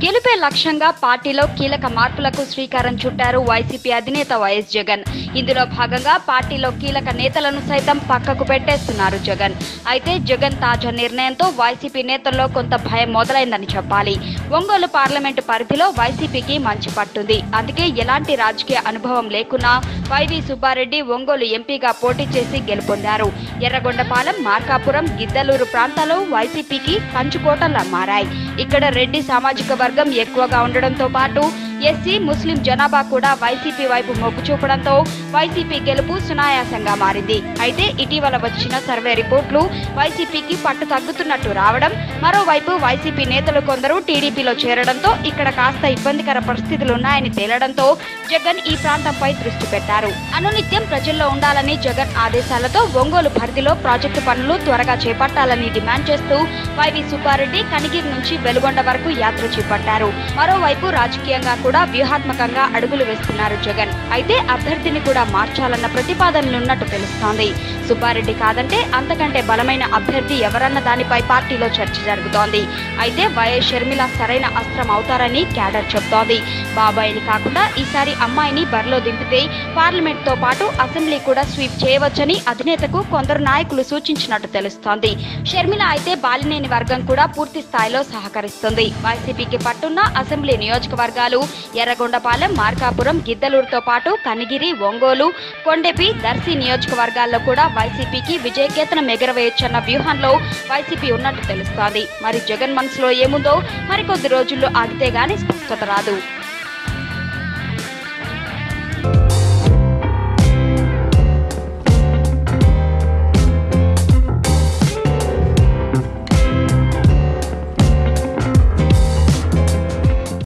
గెలుపే లక్ష్యంగా పార్టీలో కీలక మార్పులకు శ్రీకారం చుట్టారు వైసీపీ అధినేత వైఎస్ జగన్. ఇందులో భాగంగా పార్టీలో కీలక నేతలను సైతం పక్కకు పెట్టేస్తున్నారు జగన్. అయితే జగన్ తాజా నిర్ణయంతో వైసీపీ నేతల్లో కొంత భయం మొదలైందని చెప్పాలి. ఒంగోలు పార్లమెంటు పరిధిలో వైసీపీకి మంచి పట్టుంది. అందుకే ఎలాంటి రాజకీయ అనుభవం లేకున్నా వైవి సుబ్బారెడ్డి ఒంగోలు ఎంపీగా పోటీ చేసి గెలుపొందారు. ఎర్రగొండపాలెం మార్కాపురం గిద్దలూరు ప్రాంతాలు వైసీపీకి కంచుకోటలా మారాయి. ఇక్కడ రెడ్డి సామాజిక వర్గం ఎక్కువగా ఉండడంతో పాటు ఎస్సీ ముస్లిం జనాభా కూడా వైసీపీ వైపు మొగ్గు చూపడంతో వైసీపీ గెలుపు సునాయాసంగా మారింది. అయితే ఇటీవల వచ్చిన సర్వే రిపోర్టులు వైసీపీకి పట్టు తగ్గుతున్నట్టు రావడం మరోవైపు వైసీపీ నేతలు కొందరు టీడీపీలో చేరడంతో ఇక్కడ కాస్త ఇబ్బందికర పరిస్థితులు ఉన్నాయని తేలడంతో జగన్ ఈ ప్రాంతంపై దృష్టి పెట్టారు. అనునిత్యం ప్రజల్లో ఉండాలని జగన్ ఆదేశాలతో ఒంగోలు పరిధిలో ప్రాజెక్టు పనులు త్వరగా చేపట్టాలని డిమాండ్ చేస్తూ వైవి సుబ్బారెడ్డి కనిగిరి నుంచి వెలుగొండ వరకు యాత్ర చేపట్టారు. మరోవైపు రాజకీయంగా కూడా కూడా వ్యూహాత్మకంగా అడుగులు వేస్తున్నారు జగన్. అయితే అభ్యర్థిని కూడా మార్చాలన్న ప్రతిపాదనలున్నట్టు తెలుస్తోంది. సుబ్బారెడ్డి కాదంటే అంతకంటే బలమైన అభ్యర్థి ఎవరన్న దానిపై పార్టీలో చర్చ జరుగుతోంది. అయితే వైఎస్ షర్మిల సరైన అస్త్రం అవుతారని క్యాడర్ చెబుతోంది బాబాయిని కాకుండా ఈసారి అమ్మాయిని బరిలో దింపితే పార్లమెంట్తో పాటు అసెంబ్లీ కూడా స్వీప్ చేయవచ్చని అధినేతకు కొందరు నాయకులు సూచించినట్టు తెలుస్తోంది. షర్మిల అయితే బాలినేని వర్గం కూడా పూర్తి స్థాయిలో సహకరిస్తుంది. వైసీపీకి పట్టున్న అసెంబ్లీ నియోజకవర్గాలు ఎర్రగొండపాలెం మార్కాపురం గిద్దలూరుతో పాటు కనిగిరి ఒంగోలు కొండెపి దర్శి నియోజకవర్గాల్లో కూడా వైసీపీకి విజయకేతనం ఎగరవేయొచ్చన్న వ్యూహంలో వైసీపీ ఉన్నట్టు తెలుస్తోంది. మరి జగన్ మనసులో ఏముందో మరికొద్ది రోజుల్లో ఆగితే గానీ స్పష్టత రాదు.